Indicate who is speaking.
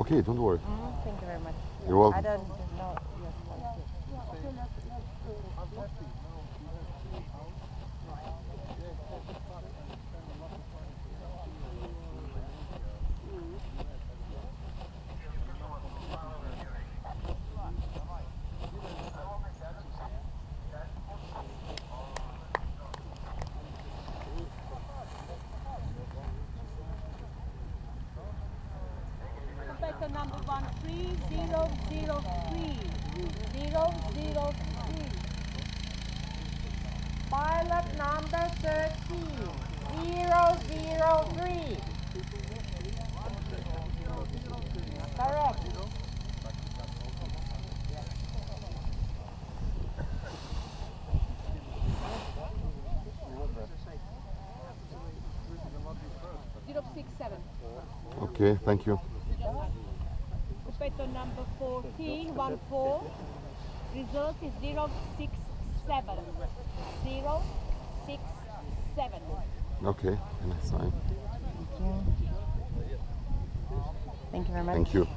Speaker 1: okay, don't worry.
Speaker 2: Mm, thank you very much.
Speaker 1: You're
Speaker 2: I
Speaker 1: welcome.
Speaker 2: don't know
Speaker 3: number one, three zero zero three. Zero zero three.
Speaker 2: Pilot number 13, 003. Correct.
Speaker 1: Okay, thank you.
Speaker 3: Competitor number fourteen, one four. Result is zero six seven. Zero six seven.
Speaker 1: Okay, can I sign?
Speaker 2: Thank you very much.
Speaker 1: Thank you.